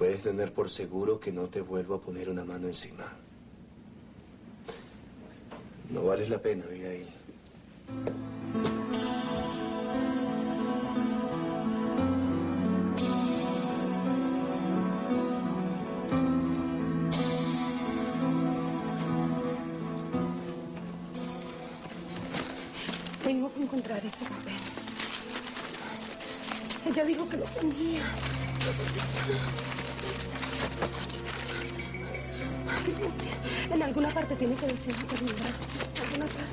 Puedes tener por seguro que no te vuelvo a poner una mano encima. No vales la pena, Abigail. Tengo que encontrar ese papel. Ella dijo que lo tenía. En alguna parte tiene que decir que En alguna parte.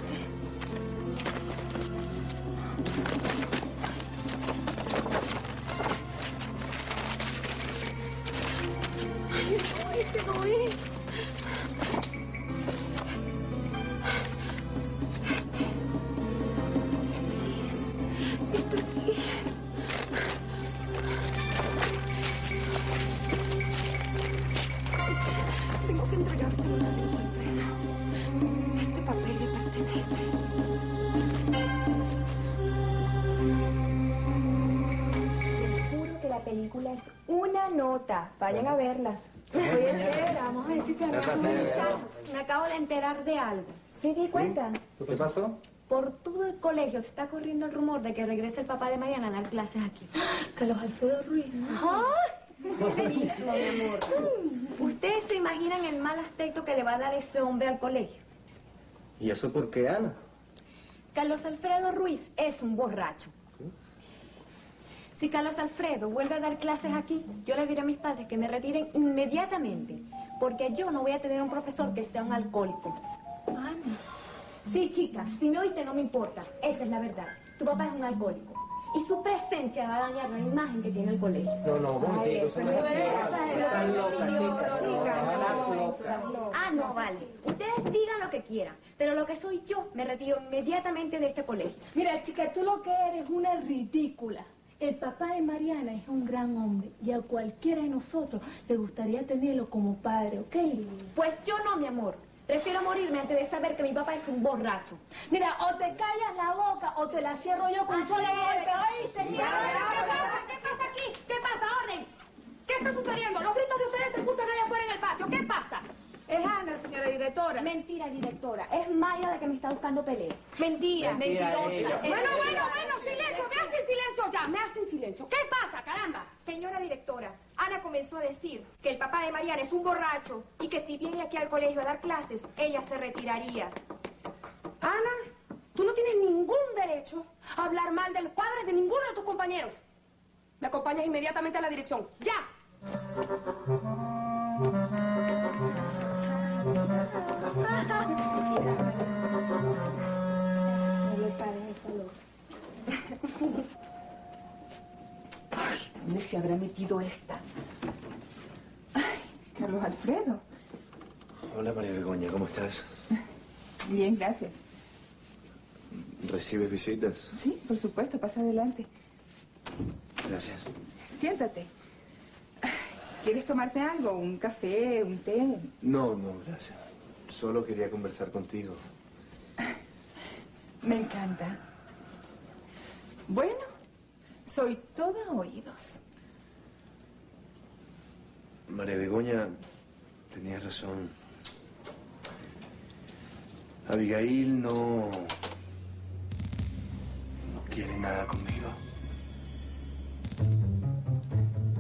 Nota. Vayan a verla. Oye, espera, vamos a decir que Muchachos, me acabo de enterar de algo. ¿Sí di cuenta? ¿Qué pasó? Por todo el colegio se está corriendo el rumor de que regrese el papá de Mariana a dar clases aquí. Carlos Alfredo Ruiz. ¡Ay! Buenísimo, mi amor. ¿Ustedes se imaginan el mal aspecto que le va a dar ese hombre al colegio? ¿Y eso por qué, Ana? Carlos Alfredo Ruiz es un borracho. Si Carlos Alfredo vuelve a dar clases aquí, yo le diré a mis padres que me retiren inmediatamente, porque yo no voy a tener un profesor que sea un alcohólico. Ana. Sí, chicas, si me oíste no me importa, esa es la verdad. Tu papá es un alcohólico. Y su presencia va a dañar la imagen que tiene el colegio. No, no, un eso no chica. Ah, no, vale. Ustedes digan lo que quieran, pero lo que soy yo me retiro inmediatamente de este colegio. Mira, chica, tú lo que eres una ridícula. El papá de Mariana es un gran hombre y a cualquiera de nosotros le gustaría tenerlo como padre, ¿ok? Pues yo no, mi amor. Prefiero morirme antes de saber que mi papá es un borracho. Mira, o te callas la boca o te la cierro yo con un solo golpe, ¿oíste? ¿Qué pasa? ¿Qué pasa aquí? ¿Qué pasa? ¡Orden! ¿Qué está sucediendo? Los gritos de ustedes se escuchan allá afuera en el patio. ¿Qué pasa? Es Ana, señora directora. Mentira, directora. Es Maya la que me está buscando pelea. Mentira, Mentira mentirosa. Bueno, bueno, bueno, silencio, me hacen silencio ya, me hacen silencio. ¿Qué pasa, caramba? Señora directora, Ana comenzó a decir que el papá de Mariana es un borracho y que si viene aquí al colegio a dar clases, ella se retiraría. Ana, tú no tienes ningún derecho a hablar mal de los padres de ninguno de tus compañeros. Me acompañas inmediatamente a la dirección. ¡Ya! Ay, ¿dónde se habrá metido esta? Ay, Carlos Alfredo. Hola, María Begoña, ¿cómo estás? Bien, gracias. ¿Recibes visitas? Sí, por supuesto, pasa adelante. Gracias. Siéntate. ¿Quieres tomarte algo? ¿Un café? ¿Un té? No, no, gracias. Solo quería conversar contigo. Me encanta. Bueno, soy toda oídos. María Begoña, tenías razón. Abigail no... no quiere nada conmigo.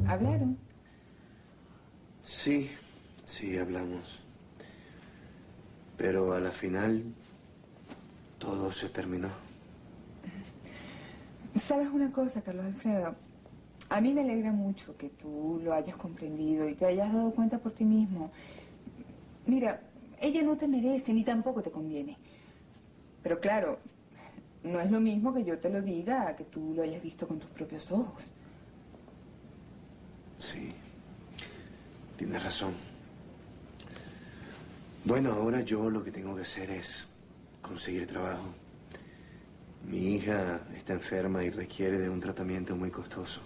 ¿Hablaron? Sí, sí, hablamos. Pero a la final todo se terminó. ¿Sabes una cosa, Carlos Alfredo? A mí me alegra mucho que tú lo hayas comprendido y te hayas dado cuenta por ti mismo. Mira, ella no te merece ni tampoco te conviene. Pero claro, no es lo mismo que yo te lo diga a que tú lo hayas visto con tus propios ojos. Sí, tienes razón. Bueno, ahora yo lo que tengo que hacer es conseguir trabajo. Mi hija está enferma y requiere de un tratamiento muy costoso.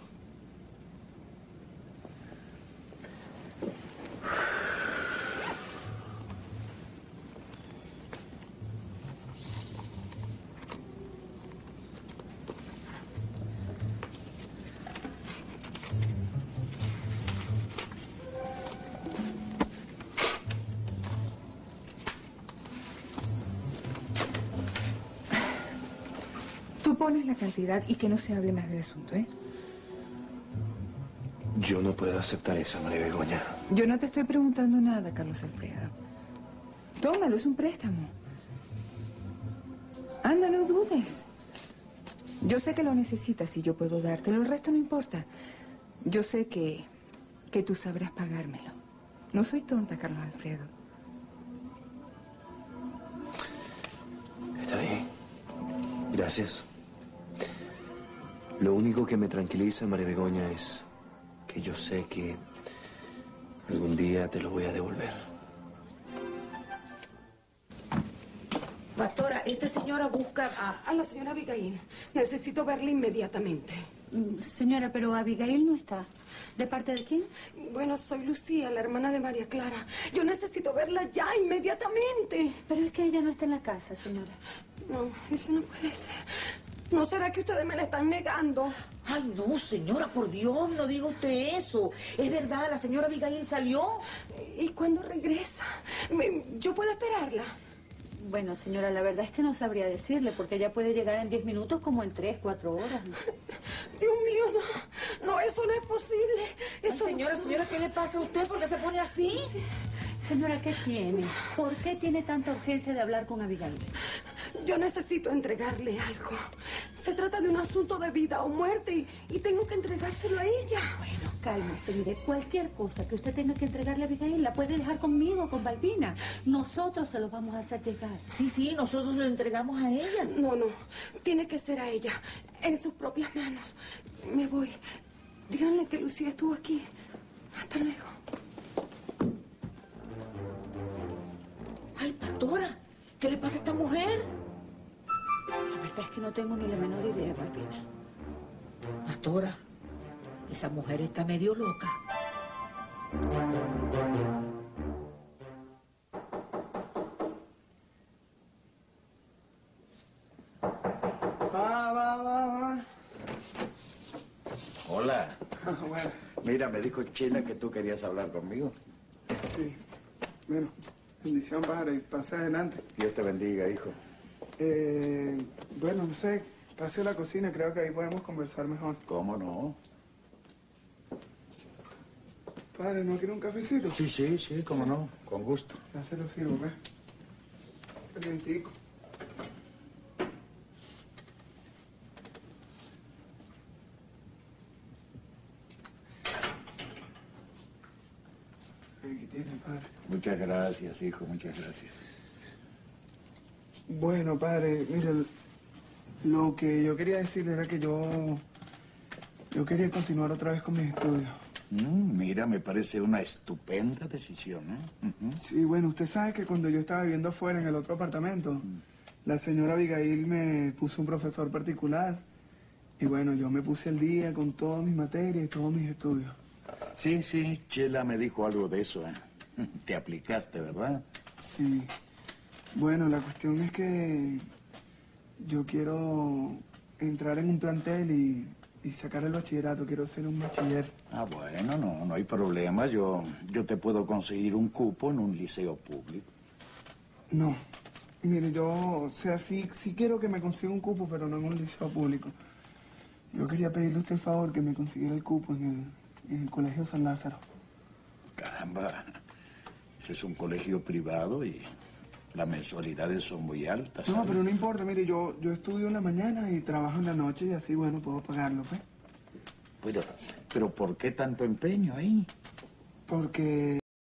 Pones la cantidad y que no se hable más del asunto, ¿eh? Yo no puedo aceptar eso, María Begoña. Yo no te estoy preguntando nada, Carlos Alfredo. Tómalo, es un préstamo. Anda, no dudes. Yo sé que lo necesitas y yo puedo dártelo, el resto no importa. Yo sé que, que tú sabrás pagármelo. No soy tonta, Carlos Alfredo. Está bien. Gracias. Lo único que me tranquiliza, María Begoña, es que yo sé que algún día te lo voy a devolver. Pastora, esta señora busca a... A la señora Abigail. Necesito verla inmediatamente. Mm, Señora, pero Abigail no está. ¿De parte de quién? Bueno, soy Lucía, la hermana de María Clara. Yo necesito verla ya, inmediatamente. Pero es que ella no está en la casa, señora. No, eso no puede ser. ¿No será que ustedes me la están negando? Ay, no, señora, por Dios, no diga usted eso. Es verdad, la señora Abigail salió. ¿Y cuándo regresa? Me- ¿Yo puedo esperarla? Bueno, señora, la verdad es que no sabría decirle, porque ella puede llegar en 10 minutos como en 3, 4 horas. Dios mío, no. No, eso no es posible. Ay, señora, señora, ¿qué le pasa a usted? ¿Por qué se pone así? Señora, ¿qué tiene? ¿Por qué tiene tanta urgencia de hablar con Abigail? Yo necesito entregarle algo. Se trata de un asunto de vida o muerte y, y tengo que entregárselo a ella. Bueno, cálmese, mire, cualquier cosa que usted tenga que entregarle a Abigail la puede dejar conmigo, con Balbina. Nosotros se lo vamos a hacer llegar. Sí, sí, nosotros lo entregamos a ella. No, no. Tiene que ser a ella. En sus propias manos. Me voy. Díganle que Lucía estuvo aquí. Hasta luego. Ay, pastora, ¿qué le pasa a esta mujer? Es que no tengo ni la menor idea, Balbina. Pastora, esa mujer está medio loca. Va, va, va, va. Hola. Bueno, Mira, me dijo Chela que tú querías hablar conmigo. sí. Bueno, bendición, padre. Pase adelante. Dios te bendiga, hijo. Eh, bueno, no sé. Pase a la cocina. Creo que ahí podemos conversar mejor. ¿Cómo no? Padre, ¿no quiere un cafecito? Sí, sí, sí, cómo no. Con gusto. Ya se lo sirvo, ¿ves? Calientico. Aquí tiene, padre. Muchas gracias, hijo, muchas gracias. Bueno, padre, mire, lo que yo quería decir era que yo... Yo quería continuar otra vez con mis estudios. Mm, mira, me parece una estupenda decisión, ¿eh? Sí, bueno, usted sabe que cuando yo estaba viviendo afuera en el otro apartamento, la señora Abigail me puso un profesor particular. Y bueno, yo me puse al día con todas mis materias y todos mis estudios. Sí, sí, Chela me dijo algo de eso, ¿eh? Te aplicaste, ¿verdad? Sí. Bueno, la cuestión es que yo quiero entrar en un plantel y, y sacar el bachillerato. Quiero ser un bachiller. Ah, bueno, no, no hay problema. Yo, yo te puedo conseguir un cupo en un liceo público. No. Mire, yo, o sea, sí, sí quiero que me consiga un cupo, pero no en un liceo público. Yo quería pedirle a usted el favor que me consiguiera el cupo en el, en el Colegio San Lázaro. Caramba, ese es un colegio privado y las mensualidades son muy altas. No, ¿sabes? pero no importa, mire, yo, yo estudio en la mañana y trabajo en la noche y así, bueno, puedo pagarlo, pues. Pero, pero ¿por qué tanto empeño ahí? Porque